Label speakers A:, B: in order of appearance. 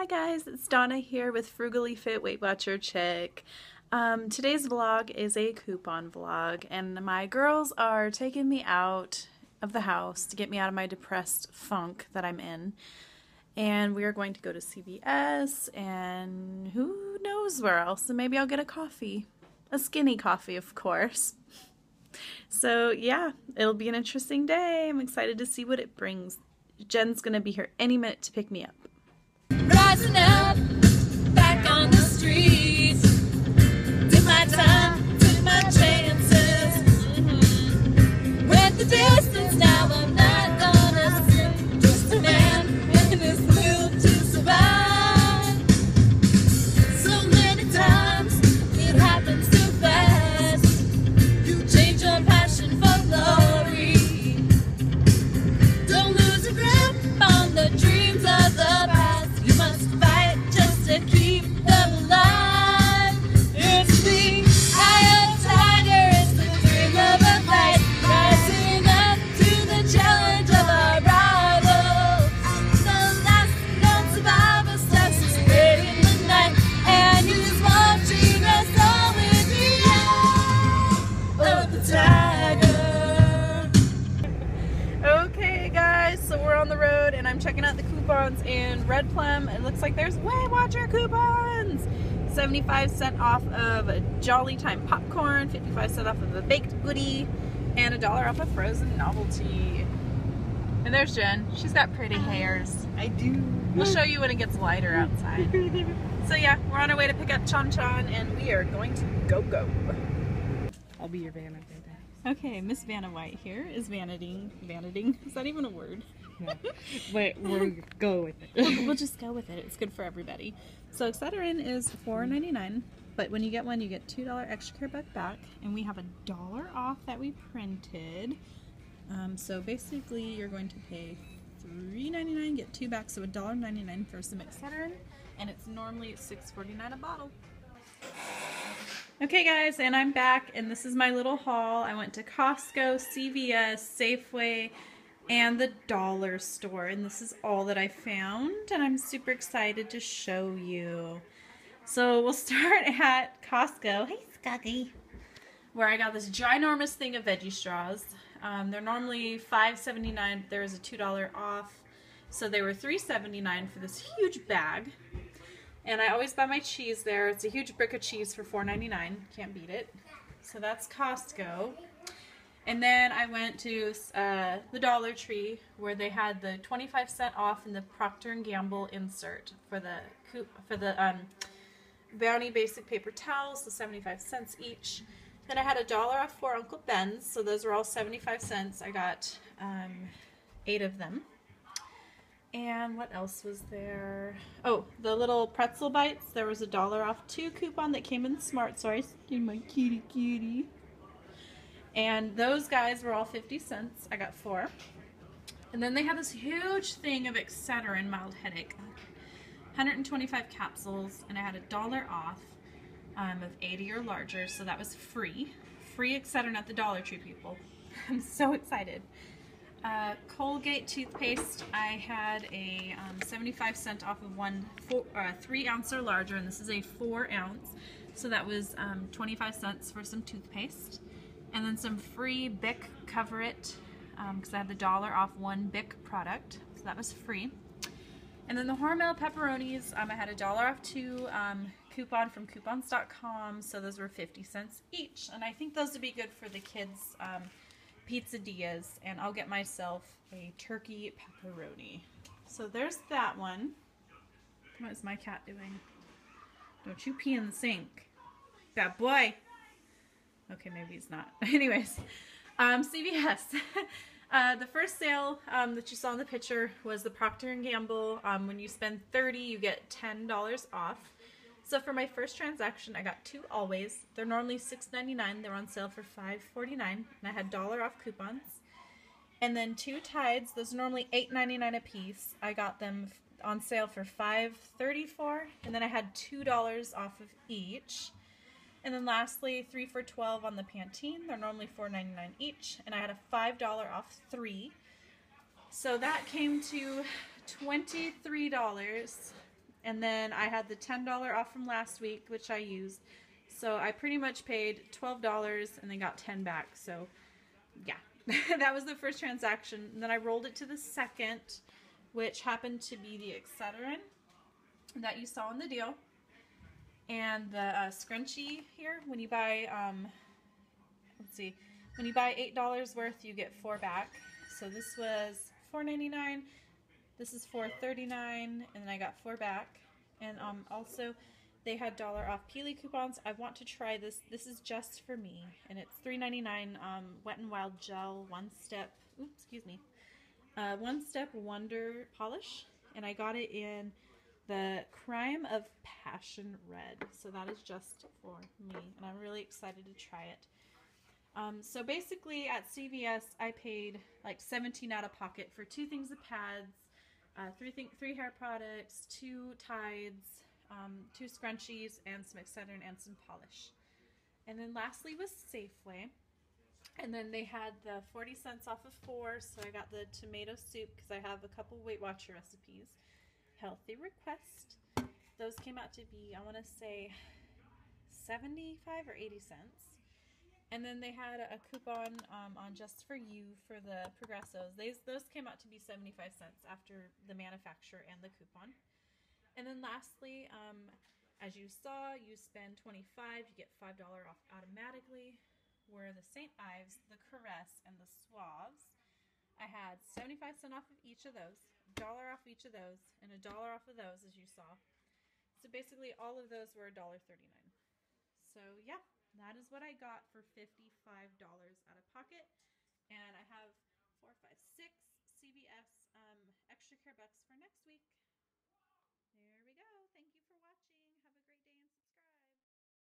A: Hi guys, it's Donna here with Frugally Fit Weight Watcher Chick. Um, today's vlog is a coupon vlog and my girls are taking me out of the house to get me out of my depressed funk that I'm in. And we are going to go to CVS and who knows where else, and maybe I'll get a coffee. A skinny coffee, of course. So yeah, it'll be an interesting day. I'm excited to see what it brings. Jen's gonna be here any minute to pick me up.
B: Back on the streets. My time, took my chances. The distance, now I'm
A: looks like there's Weight Watcher coupons! 75 cent off of a Jolly Time popcorn, 55 cent off of a baked goodie, and a dollar off of frozen novelty. And there's Jen. She's got pretty hairs.
C: I do.
A: We'll show you when it gets lighter outside. So yeah, we're on our way to pick up Chan Chan and we are going to go go.
C: I'll be your Vanna
A: Okay, Miss Vanna White here is vanitying. Vanitying? Is that even a word?
C: But we'll go with
A: we'll,
C: it.
A: we'll just go with it. It's good for everybody. So Excedrin is $4.99, but when you get one, you get $2 extra care buck back, and we have a dollar off that we printed. Um, so basically, you're going to pay $3.99, get two back, so $1.99 for some Excedrin, and it's normally $6.49 a bottle. Okay guys, and I'm back, and this is my little haul. I went to Costco, CVS, Safeway, and the dollar store, and this is all that I found, and I'm super excited to show you. So we'll start at Costco. Hey, Scuggy. Where I got this ginormous thing of veggie straws. Um, they're normally $5.79, but there was a $2 off. So they were $3.79 for this huge bag. And I always buy my cheese there. It's a huge brick of cheese for $4.99. Can't beat it. So that's Costco. And then I went to uh, the Dollar Tree where they had the 25 cent off in the Procter Gamble insert for the for the um, Bounty Basic Paper Towels, the 75 cents each. Then I had a dollar off for Uncle Ben's, so those were all 75 cents. I got um, eight of them. And what else was there? Oh, the little pretzel bites. There was a dollar off two coupon that came in Smart Source. In my kitty kitty. And those guys were all 50 cents. I got four. And then they had this huge thing of Excedrin mild headache. 125 capsules, and I had a dollar off um, of 80 or larger, so that was free. Free Excedrin at the Dollar Tree, people. I'm so excited. Uh, Colgate toothpaste, I had a um, 75 cent off of one four, uh, three ounce or larger, and this is a four ounce, so that was um, 25 cents for some toothpaste. And then some free Bic Cover It, because I had the dollar off one Bic product, so that was free. And then the Hormel pepperonis, um, I had a dollar off two um, coupon from coupons.com, so those were 50 cents each. And I think those would be good for the kids' um, pizzadillas, and I'll get myself a turkey pepperoni. So there's that one. What is my cat doing? Don't you pee in the sink. Bad boy. Okay, maybe it's not. Anyways, um, CVS. uh, the first sale um, that you saw in the picture was the Procter & Gamble. Um, when you spend 30 you get $10 off. So for my first transaction, I got two Always. They're normally $6.99. They're on sale for $5.49, and I had dollar off coupons. And then two Tides. Those are normally $8.99 a piece. I got them on sale for $5.34, and then I had $2 off of each. And then lastly, three for 12 on the Pantene. They're normally $4.99 each, and I had a $5 off three. So that came to $23 And then I had the $10 off from last week, which I used. So I pretty much paid $12 and then got 10 back. So yeah, that was the first transaction. And then I rolled it to the second, which happened to be the Excedrin that you saw in the deal. And the uh, scrunchie here, when you buy, um, let's see, when you buy $8 worth, you get four back. So this was $4.99. This is $4.39, and then I got four back. And um, also, they had dollar off Peely coupons. I want to try this. This is just for me, and it's $3.99 um, Wet and Wild Gel One Step. Oops, excuse me. Uh, one Step Wonder Polish, and I got it in the Crime of Passion Red. So that is just for me, and I'm really excited to try it. Um, so basically, at CVS, I paid like 17 out of pocket for two things of pads, uh, three thing, three hair products, two Tides, um, two scrunchies, and some Excedrin and some polish. And then lastly was Safeway. And then they had the 40 cents off of four, so I got the tomato soup because I have a couple Weight Watcher recipes. Healthy request. Those came out to be, I want to say, 75 or 80 cents. And then they had a coupon um, on Just For You for the Progressos. Those, those came out to be 75 cents after the manufacturer and the coupon. And then lastly, um, as you saw, you spend 25, you get $5 off automatically. Where the St. Ives, the Caress, and the Suaves, I had 75 cent off of each of those, dollar off each of those, and a dollar off of those, as you saw. So basically, all of those were $1.39. So yeah, that is what I got for $55 out of pocket. And I have four, five, six CVS um, extra care bucks for next week.